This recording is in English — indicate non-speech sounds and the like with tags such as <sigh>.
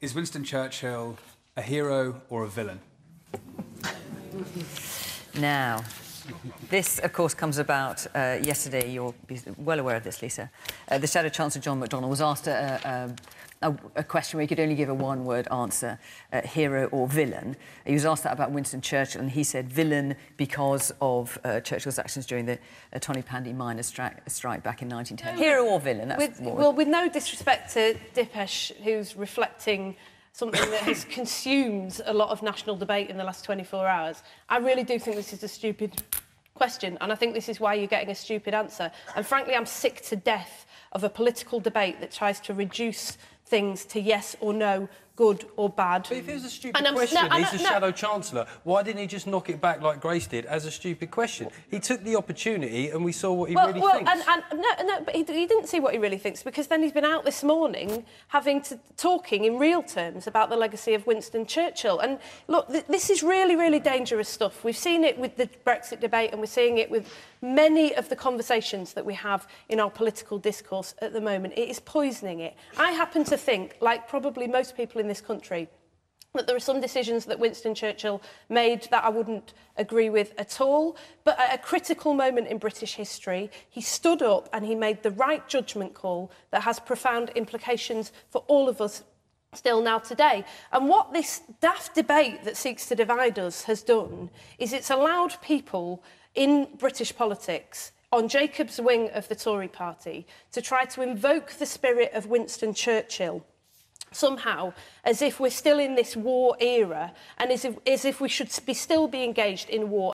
Is Winston Churchill a hero or a villain? Now, this, of course, comes about uh, yesterday. You'll be well aware of this, Lisa. Uh, the Shadow Chancellor John McDonnell was asked a, a, a, question where he could only give a one-word answer, uh, hero or villain. He was asked that about Winston Churchill, and he said villain because of uh, Churchill's actions during the uh, Tonypandy miners' strike, strike back in 1910. hero or villain? With, well, with no disrespect to Dipesh, who's reflecting something that has <coughs> consumed a lot of national debate in the last 24 hours. I really do think this is a stupid question, and I think this is why you're getting a stupid answer. And frankly, I'm sick to death of a political debate that tries to reduce things to yes or no good or bad. But if it was a stupid question, no, he's a no. Shadow Chancellor. Why didn't he just knock it back like Grace did as a stupid question? He took the opportunity and we saw what he well, really well, thinks. And, and, no, no, but he, he didn't see what he really thinks because then he's been out this morning having to talking in real terms about the legacy of Winston Churchill. And look, th this is really, really dangerous stuff. We've seen it with the Brexit debate and we're seeing it with many of the conversations that we have in our political discourse at the moment. It is poisoning it. I happen to think, like probably most people this country that there are some decisions that Winston Churchill made that I wouldn't agree with at all. But at a critical moment in British history, he stood up and he made the right judgment call that has profound implications for all of us still now today. And what this daft debate that seeks to divide us has done is it's allowed people in British politics on Jacob's wing of the Tory party to try to invoke the spirit of Winston Churchill somehow as if we're still in this war era and as if, as if we should be still be engaged in war